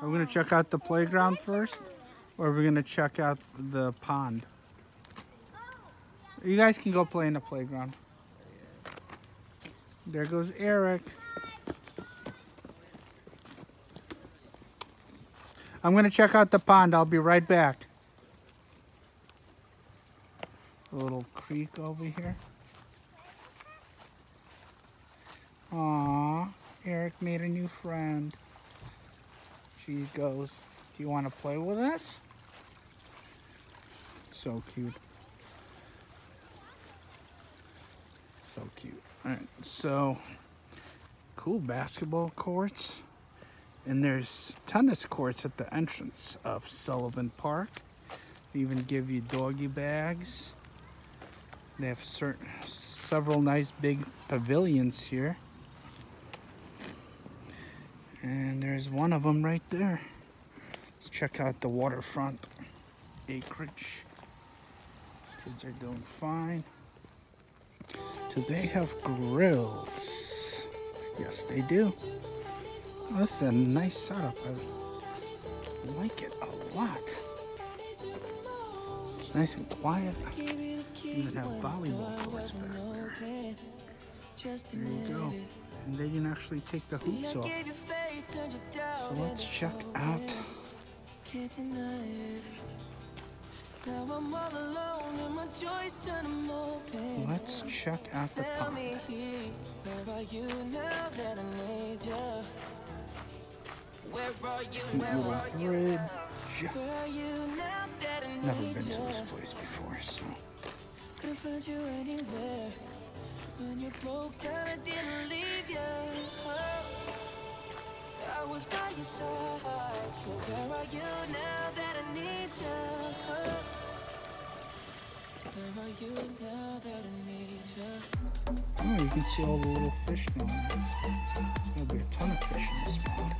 Are we gonna check out the playground first? Or are we gonna check out the pond? You guys can go play in the playground. There goes Eric. I'm gonna check out the pond. I'll be right back. A little creek over here. Aw, Eric made a new friend. She goes, do you want to play with us? So cute. So cute. All right, so cool basketball courts. And there's tennis courts at the entrance of Sullivan Park. They even give you doggy bags. They have certain, several nice big pavilions here. And there's one of them right there. Let's check out the waterfront acreage. Kids are doing fine. Do they have grills? Yes, they do. Is a nice setup. I like it a lot. It's nice and quiet. Even have volleyball courts back there. There you go. And they didn't actually take the hoops off. So let's check out. Let's check out the pond. Bridge. Never been to this place before, so. Couldn't find you anywhere. When you broke down, I didn't So where are you now that I need you? Where are you now that I need you? Oh, you can see all the little fish down there. There's gonna be a ton of fish in this pond.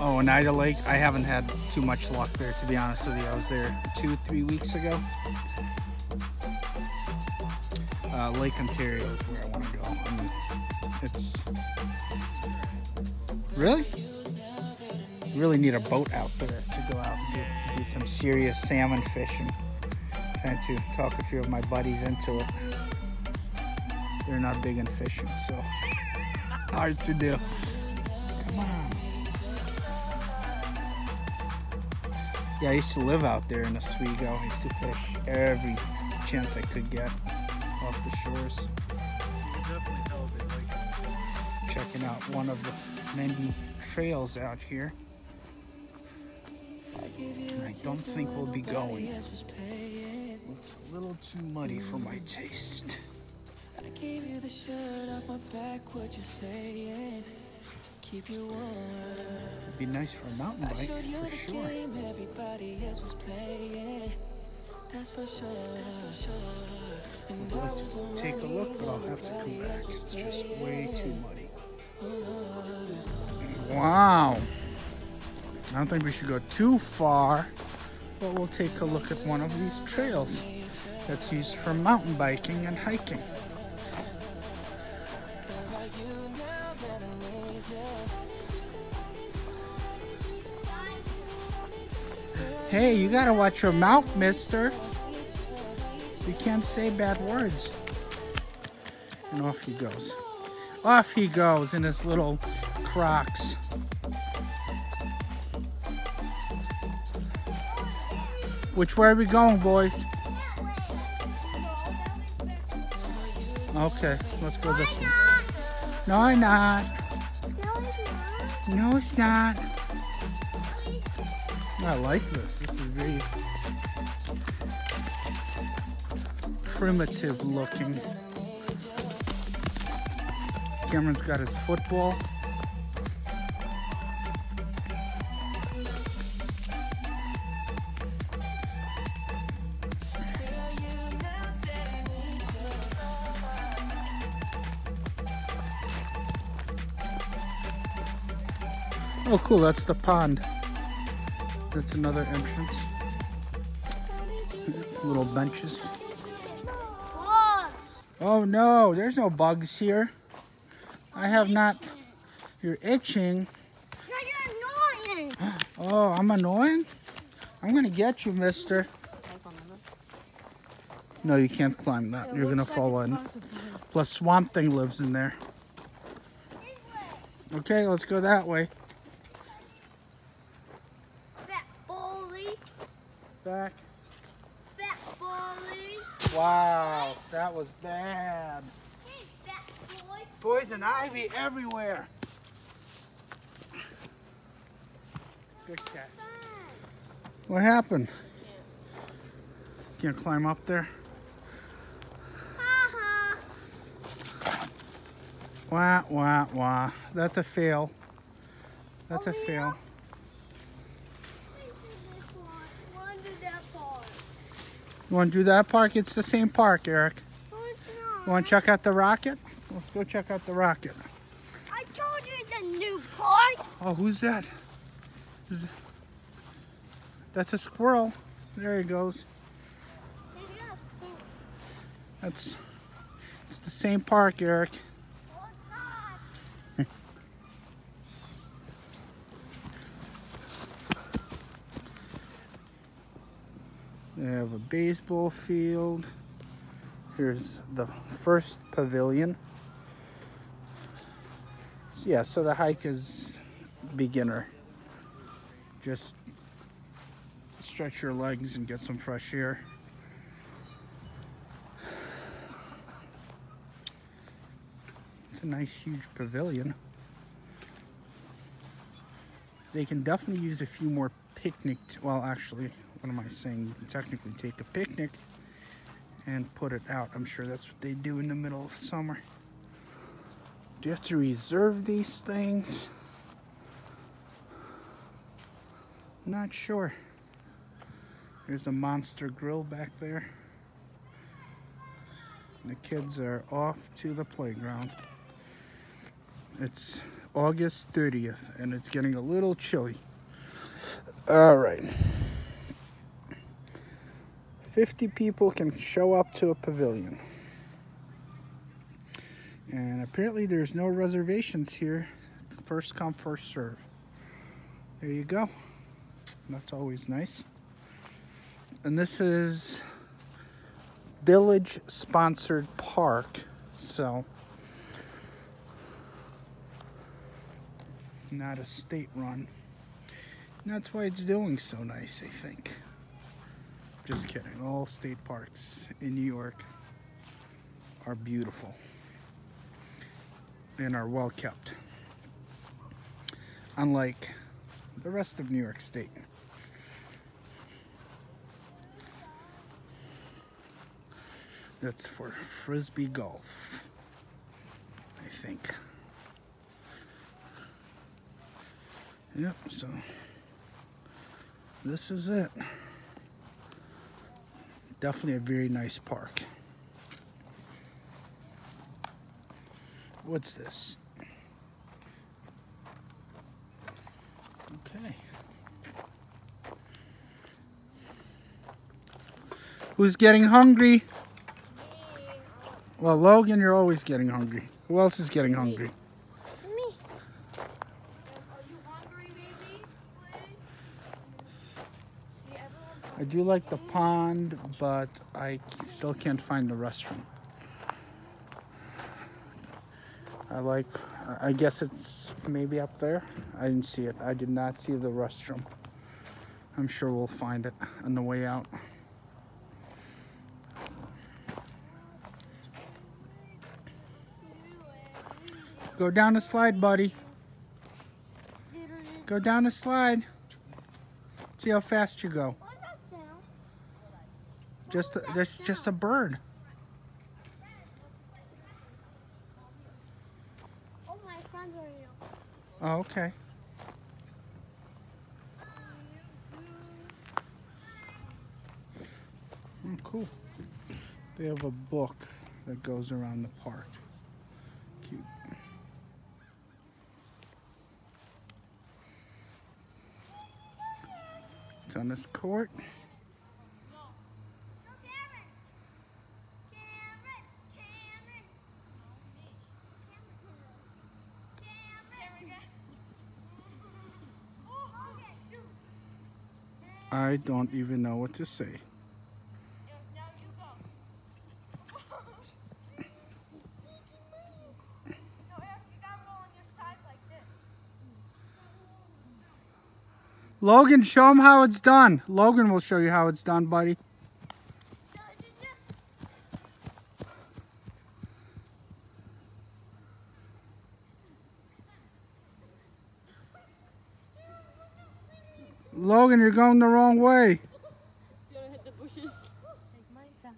Oh, Oneida Lake, I haven't had too much luck there, to be honest with you. I was there two, three weeks ago. Uh, Lake Ontario is where I want to go. It's really, really need a boat out there to go out and do, do some serious salmon fishing. Trying to talk a few of my buddies into it. They're not big in fishing, so hard to do. Come on. Yeah, I used to live out there in Oswego. I used to fish every chance I could get off the shores. Checking out one of the many trails out here. And I don't think we'll be going. Looks a little too muddy for my taste. I gave you the shirt off my back. What you saying? Keep you warm. It'd be nice for a mountain bike, for sure. game everybody else was playing. That's for sure. And I'd I like to take a look, but I'll have to come back. It's just way too muddy. Wow. I don't think we should go too far, but we'll take a look at one of these trails that's used for mountain biking and hiking. Hey, you gotta watch your mouth, mister. You can't say bad words. And off he goes. Off he goes in his little crocs. Which way are we going, boys? Okay, let's go this way. No, I'm not. No, it's not. I like this. This is very primitive looking. Cameron's got his football. Oh, cool. That's the pond. That's another entrance. Little benches. Oh no, there's no bugs here. I have not. You're itching. No, you're annoying. Oh, I'm annoying? I'm gonna get you, mister. No, you can't climb that. You're gonna fall in. Plus, Swamp Thing lives in there. Okay, let's go that way. Fat bully. Back. Fat bully. Wow, that was bad. Hey, fat boy. Poison ivy everywhere. Good cat. What happened? Can't climb up there? Wah, wah, wah. That's a fail. That's a Oh, fail. Want to do that part? You want to do that park? It's the same park, Eric. No, it's not. You want to check out the rocket? Let's go check out the rocket. I told you it's a new part. Oh, who's that? Is- That's a squirrel. There he goes. That's it's the same park, Eric. They have a baseball field. Here's the first pavilion. Yeah, so the hike is beginner. Just stretch your legs and get some fresh air. It's a nice huge pavilion. They can definitely use a few more picnic, well actually, what am I saying? You can technically take a picnic and put it out. I'm sure that's what they do in the middle of summer. Do you have to reserve these things? Not sure. There's a monster grill back there. The kids are off to the playground. It's August 30th and it's getting a little chilly. All right. 50 people can show up to a pavilion. And apparently there's no reservations here. First come, first serve. There you go. That's always nice. And this is village sponsored park. So not a state run. And that's why it's doing so nice, I think. Just kidding. All state parks in New York are beautiful and are well kept. Unlike the rest of New York State. That's for frisbee golf, I think. Yep, so this is it. Definitely a very nice park. What's this? Okay. Who's getting hungry? Um, well, Logan, you're always getting hungry. Who else is getting hungry? Me. Are you hungry, baby? See, everyone's I do like the pond, but I still can't find the restroom. I like, I guess it's maybe up there. I didn't see it. I did not see the restroom. I'm sure we'll find it on the way out. Go down the slide, buddy. Go down the slide. See how fast you go. Just a, that's just a bird. Oh, my friends are here. Oh, okay. Oh, cool. They have a book that goes around the park. Cute. It's on this court. I don't even know what to say. Logan, show him how it's done. Logan will show you how it's done, buddy. Logan, you're going the wrong way. You gonna hit the bushes? Take mine, son.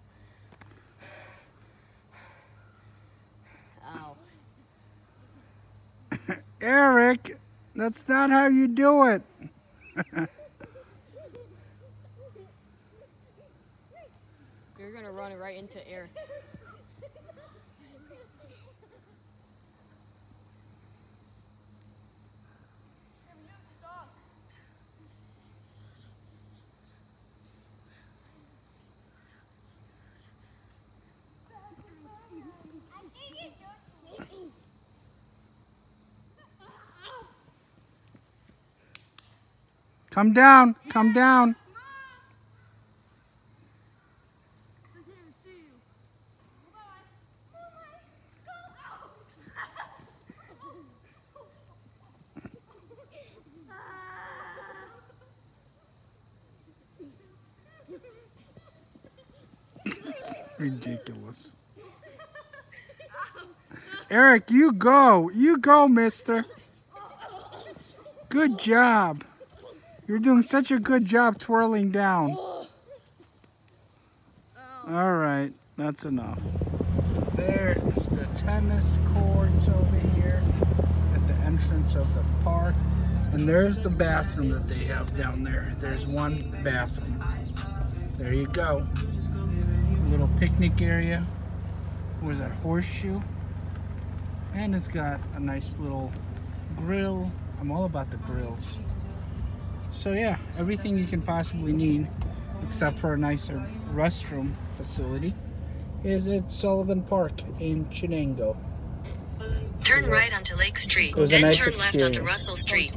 Ow. Eric, that's not how you do it. You're gonna run right into Eric. Come down, come down. Ridiculous. Eric, you go. You go, mister. Good job. You're doing such a good job twirling down. Oh. Oh. All right, that's enough. There's the tennis courts over here at the entrance of the park. And there's the bathroom that they have down there. There's one bathroom. There you go. little picnic area. What is that, horseshoe? And it's got a nice little grill. I'm all about the grills. So yeah, everything you can possibly need, except for a nicer restroom facility, is at Sullivan Park in Chittenango. Turn right onto Lake Street, It was a then nice turn left onto. Russell Street.